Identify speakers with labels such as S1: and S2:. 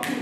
S1: Come.